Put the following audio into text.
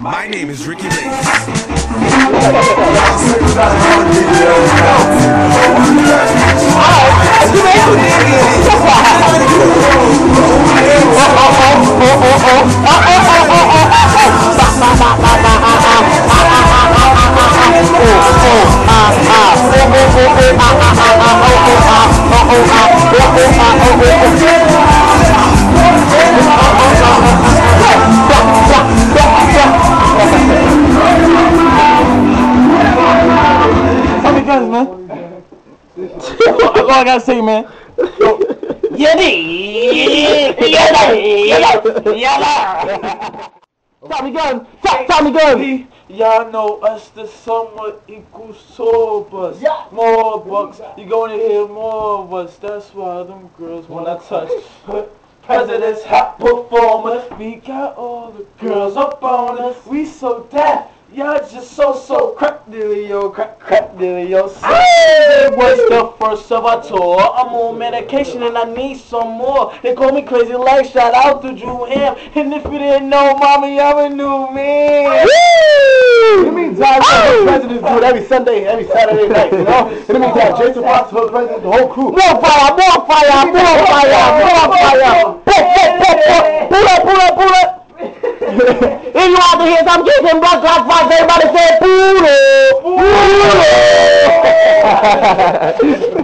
My name is Ricky Lake. That's all I gotta say, man. Yeti! Yeti! Yeti! Tommy Gun! Top Tommy Gun! Y'all know us the somewhat equals sobers. Yeah. More bucks. You gonna hear more of us. That's why them girls wanna touch. President's hot performance. We got all the girls up on us. We so deaf. Y'all just so so crap dealio, crap crap dealio. It was the first tour. I'm on medication and I need some more. They call me Crazy like Shout out to Drew Ham. And if you didn't know, mommy, I'm a new man. You mean John the oh! president do it every Sunday, every Saturday night, you know? In the meantime, Jason Fox the president, the whole crew. More fire, more fire, more fire, more fire. Pull up, pull up, pull up. if you to hear some kissing blood clot fights, everybody say, pull up.